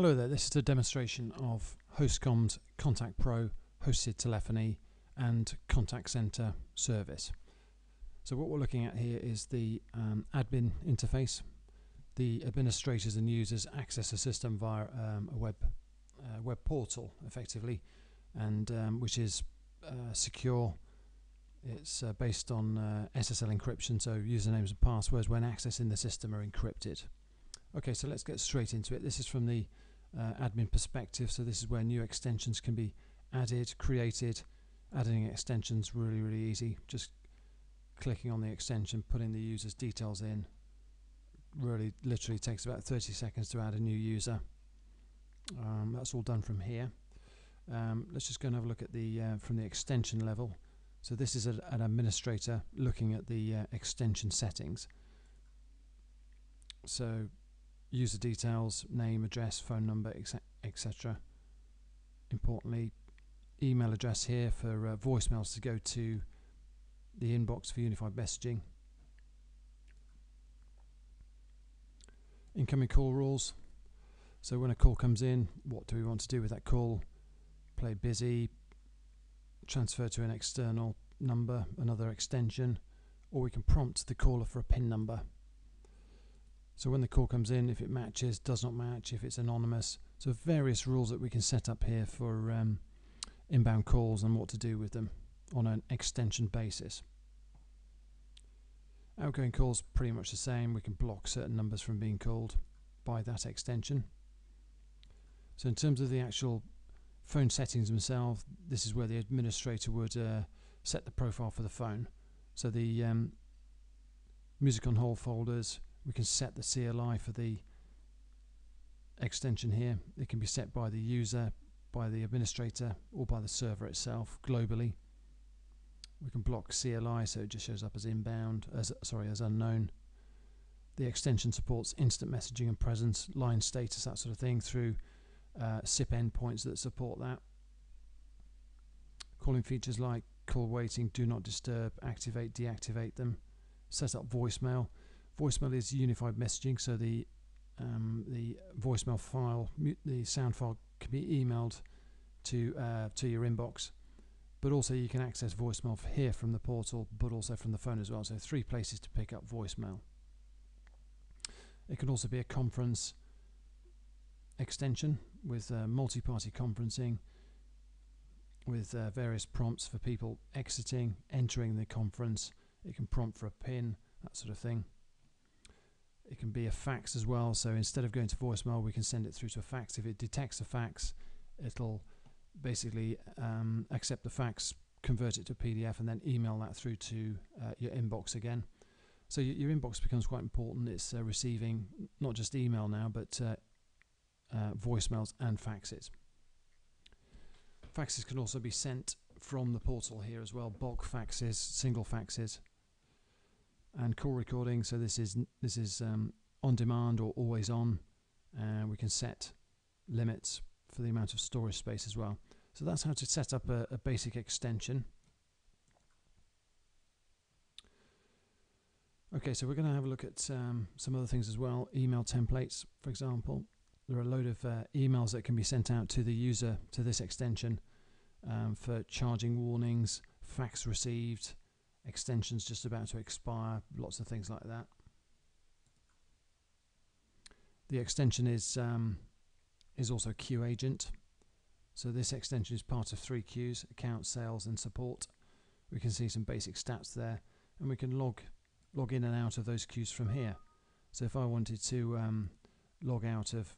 Hello there, this is a demonstration of Hostcomm's Contact Pro hosted telephony and contact center service. So what we're looking at here is the um, admin interface. The administrators and users access the system via um, a web uh, web portal effectively and um, which is uh, secure it's uh, based on uh, SSL encryption so usernames and passwords when accessing the system are encrypted okay so let's get straight into it this is from the uh, admin perspective. So this is where new extensions can be added, created. Adding extensions really, really easy. Just clicking on the extension, putting the user's details in. Really, literally takes about 30 seconds to add a new user. Um, that's all done from here. Um, let's just go and have a look at the uh, from the extension level. So this is a, an administrator looking at the uh, extension settings. So user details, name, address, phone number, etc. Importantly, email address here for uh, voicemails to go to the inbox for unified messaging. Incoming call rules. So when a call comes in, what do we want to do with that call? Play busy, transfer to an external number, another extension, or we can prompt the caller for a PIN number. So when the call comes in, if it matches, does not match, if it's anonymous. So various rules that we can set up here for um, inbound calls and what to do with them on an extension basis. Outgoing calls pretty much the same. We can block certain numbers from being called by that extension. So in terms of the actual phone settings themselves, this is where the administrator would uh, set the profile for the phone. So the um, music on hold folders, we can set the CLI for the extension here. It can be set by the user, by the administrator, or by the server itself globally. We can block CLI so it just shows up as inbound, as sorry, as unknown. The extension supports instant messaging and presence, line status, that sort of thing through uh, SIP endpoints that support that. Calling features like call waiting, do not disturb, activate, deactivate them, set up voicemail voicemail is unified messaging, so the um, the voicemail file, the sound file, can be emailed to uh, to your inbox. But also you can access voicemail here from the portal, but also from the phone as well. So three places to pick up voicemail. It can also be a conference extension with uh, multi-party conferencing with uh, various prompts for people exiting, entering the conference. It can prompt for a pin, that sort of thing. It can be a fax as well. So instead of going to voicemail, we can send it through to a fax. If it detects a fax, it'll basically um, accept the fax, convert it to PDF, and then email that through to uh, your inbox again. So your, inbox becomes quite important. It's uh, receiving not just email now, but uh, uh voicemails and faxes. Faxes can also be sent from the portal here as well. Bulk faxes, single faxes and call recording. So this is this is um, on demand or always on. And uh, we can set limits for the amount of storage space as well. So that's how to set up a, a basic extension. Okay, so we're going to have a look at um, some other things as well. Email templates, for example. There are a load of uh, emails that can be sent out to the user to this extension um, for charging warnings, fax received, extensions just about to expire, lots of things like that. The extension is um, is also queue agent. So this extension is part of three queues, account, sales and support. We can see some basic stats there and we can log log in and out of those queues from here. So if I wanted to um, log out of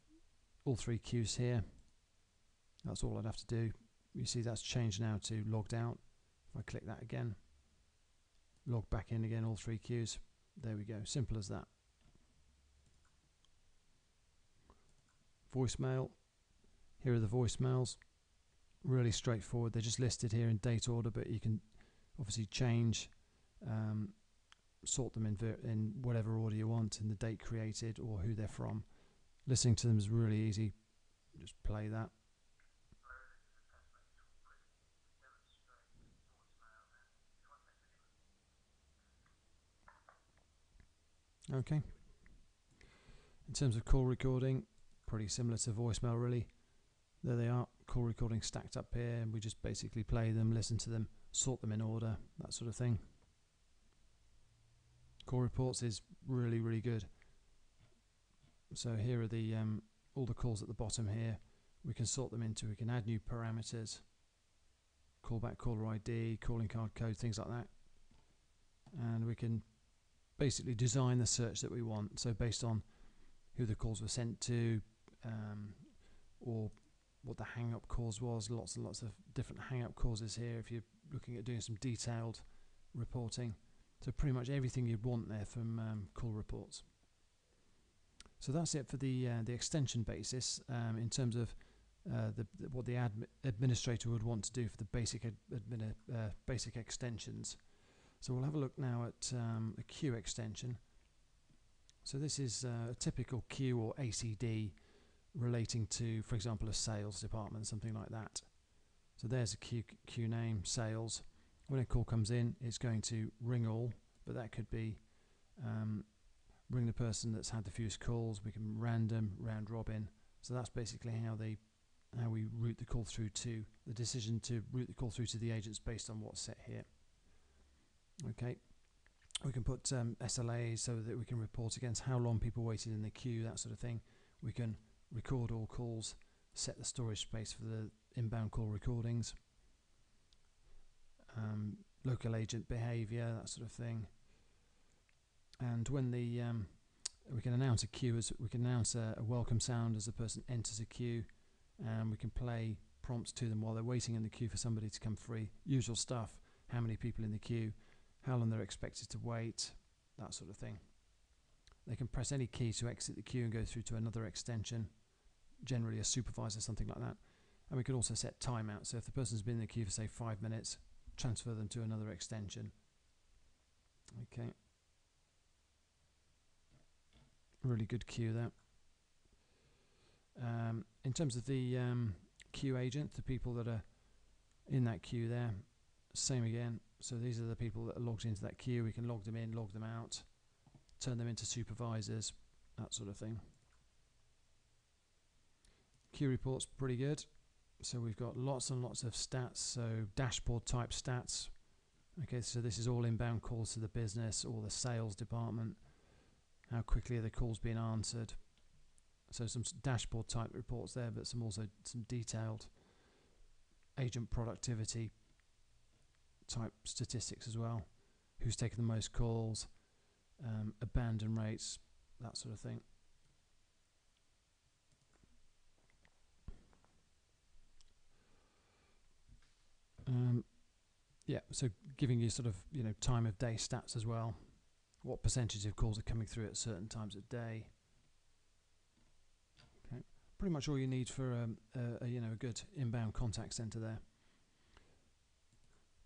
all three queues here, that's all I'd have to do. You see that's changed now to logged out. If I click that again, log back in again all three queues. There we go. Simple as that. Voicemail. Here are the voicemails. Really straightforward. They're just listed here in date order but you can obviously change um, sort them in, in whatever order you want in the date created or who they're from. Listening to them is really easy. Just play that Okay. In terms of call recording, pretty similar to voicemail really. There they are, call recording stacked up here, and we just basically play them, listen to them, sort them in order, that sort of thing. Call reports is really, really good. So here are the um, all the calls at the bottom here. We can sort them into, we can add new parameters, callback caller ID, calling card code, things like that. And we can basically design the search that we want. So based on who the calls were sent to, um, or what the hang up cause was, lots and lots of different hang up causes here if you're looking at doing some detailed reporting. So pretty much everything you'd want there from um, call reports. So that's it for the uh, the extension basis um, in terms of uh, the, the, what the admi administrator would want to do for the basic admin uh, basic extensions. So we'll have a look now at um, a queue extension. So this is uh, a typical queue or ACD relating to, for example, a sales department, something like that. So there's a queue, queue name, sales. When a call comes in, it's going to ring all, but that could be um, ring the person that's had the fewest calls. We can random, round robin. So that's basically how they how we route the call through to the decision to route the call through to the agents based on what's set here. Okay, we can put um, SLAs so that we can report against how long people waited in the queue, that sort of thing. We can record all calls, set the storage space for the inbound call recordings, um, local agent behavior, that sort of thing. And when the um, we can announce a queue as we can announce a, a welcome sound as a person enters a queue, and we can play prompts to them while they're waiting in the queue for somebody to come free. Usual stuff. How many people in the queue? How long they're expected to wait? That sort of thing. They can press any key to exit the queue and go through to another extension generally a supervisor, something like that. And we can also set timeout. So if the person's been in the queue for say five minutes, transfer them to another extension. Okay. Really good queue there. Um, in terms of the um, queue agent, the people that are in that queue there, same again. So these are the people that are logged into that queue. We can log them in, log them out, turn them into supervisors, that sort of thing. Queue report's pretty good. So we've got lots and lots of stats, so dashboard type stats. Okay, so this is all inbound calls to the business or the sales department. How quickly are the calls being answered? So some dashboard type reports there, but some also some detailed agent productivity type statistics as well. Who's taken the most calls, um, abandon rates, that sort of thing. Um, yeah, so giving you sort of you know time of day stats as well. What percentage of calls are coming through at certain times of day? Okay, pretty much all you need for um, a, a, you know a good inbound contact center there.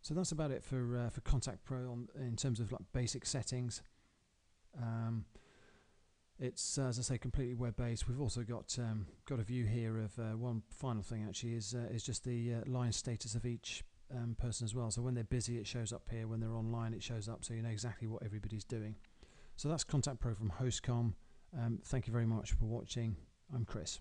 So that's about it for uh, for Contact Pro on, in terms of like basic settings. Um, it's uh, as I say completely web based. We've also got um, got a view here of uh, one final thing actually is uh, is just the uh, line status of each um, person as well. So when they're busy, it shows up here. When they're online, it shows up, so you know exactly what everybody's doing. So that's Contact Pro from Hostcomm. Um, thank you very much for watching. I'm Chris.